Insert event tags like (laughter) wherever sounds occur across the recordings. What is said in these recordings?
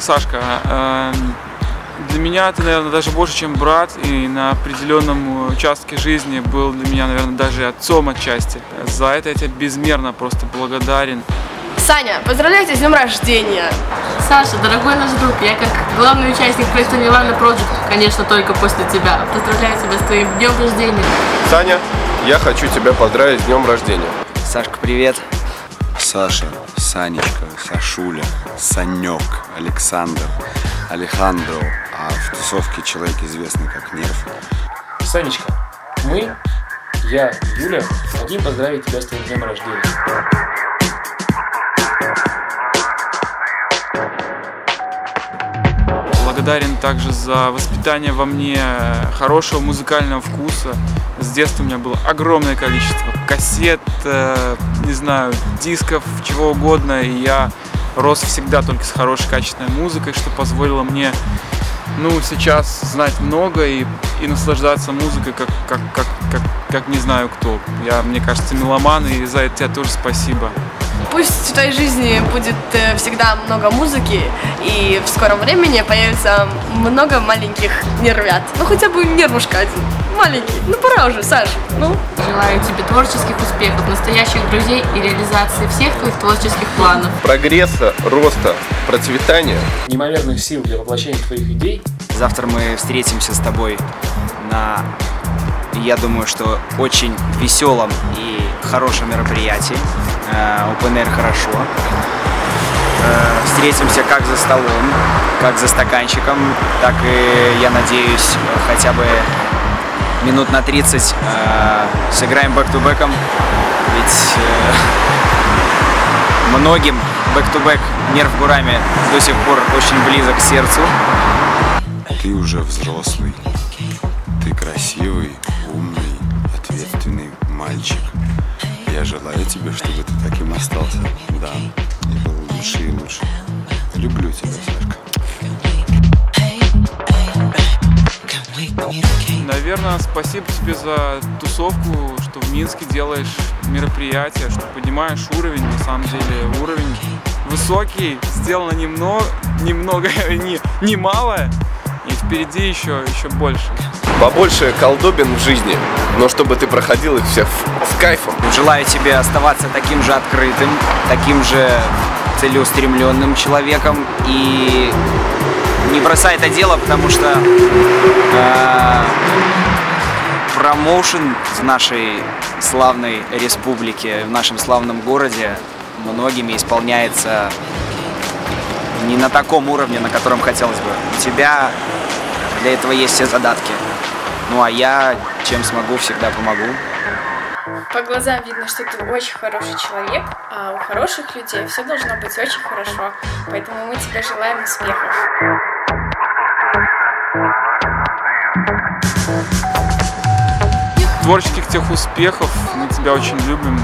Сашка, э, для меня ты, наверное, даже больше, чем брат, и на определенном участке жизни был для меня, наверное, даже отцом отчасти. За это я тебе безмерно просто благодарен. Саня, поздравляю тебя с днем рождения! Саша, дорогой наш друг, я как главный участник проекта Милана Project, конечно, только после тебя. Поздравляю тебя с твоим днем рождения. Саня, я хочу тебя поздравить с днем рождения. Сашка, привет. Саша, Санечка, Сашуля, Санек, Александр, Алехандро, а в тусовке человек известный как Нерв. Санечка, мы, я, Юля, хотим поздравить тебя с твоим днем рождения. Благодарен также за воспитание во мне хорошего музыкального вкуса. С детства у меня было огромное количество кассет, э, не знаю, дисков, чего угодно. И я рос всегда только с хорошей качественной музыкой, что позволило мне ну, сейчас знать много и, и наслаждаться музыкой, как, как, как, как, как не знаю кто. Я, мне кажется, меломан, и за это тебе тоже спасибо. Пусть в твоей жизни будет э, всегда много музыки, и в скором времени появится много маленьких нервят. Ну, хотя бы нервушка один. Маленький. Ну, пора уже, Саш. Ну. Желаю тебе творческих успехов, настоящих друзей и реализации всех твоих творческих планов. Прогресса, роста, процветания. Неимоверных сил для воплощения твоих идей. Завтра мы встретимся с тобой на, я думаю, что очень веселом и хорошем мероприятии. Э, Open Air хорошо. Э, Встретимся как за столом, как за стаканчиком, так и, я надеюсь, хотя бы минут на 30 э, сыграем back-to-back ом. Ведь э, многим back-to-back Нерв Гурами до сих пор очень близок к сердцу. Ты уже взрослый. Ты красивый, умный, ответственный мальчик. Я желаю тебе, чтобы ты таким остался. Да, и был лучше и лучше. Люблю тебя, Сашка. Наверное, спасибо тебе за тусовку, что в Минске делаешь мероприятие, что поднимаешь уровень, на самом деле уровень высокий, сделано немного, (laughs) немного, не, немало, и впереди еще, еще больше. Побольше колдобин в жизни, но чтобы ты проходил их всех с кайфом. Желаю тебе оставаться таким же открытым, таким же целеустремленным человеком и не бросай это дело, потому что э, промоушен в нашей славной республике, в нашем славном городе многими исполняется не на таком уровне, на котором хотелось бы. У тебя для этого есть все задатки. Ну а я, чем смогу, всегда помогу. По глазам видно, что ты очень хороший человек, а у хороших людей все должно быть очень хорошо. Поэтому мы тебе желаем успехов. Творческих тех успехов, мы тебя очень любим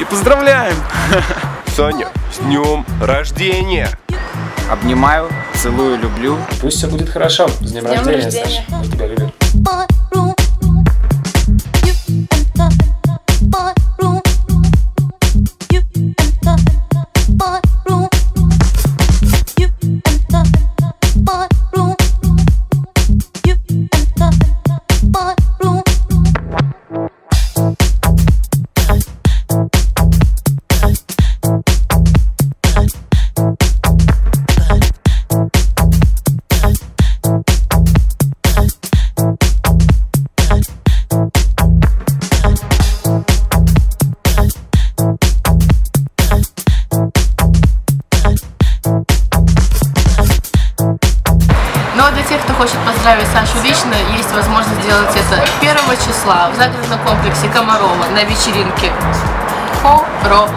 и поздравляем! (laughs) Саня, с днем рождения! Обнимаю, целую, люблю. Пусть все будет хорошо. С днем, С днем рождения, рождения. Саша. Мы тебя любим. Поздравить Сашу лично, есть возможность сделать это 1 числа в загородном комплексе Комарова на вечеринке. Хорошо.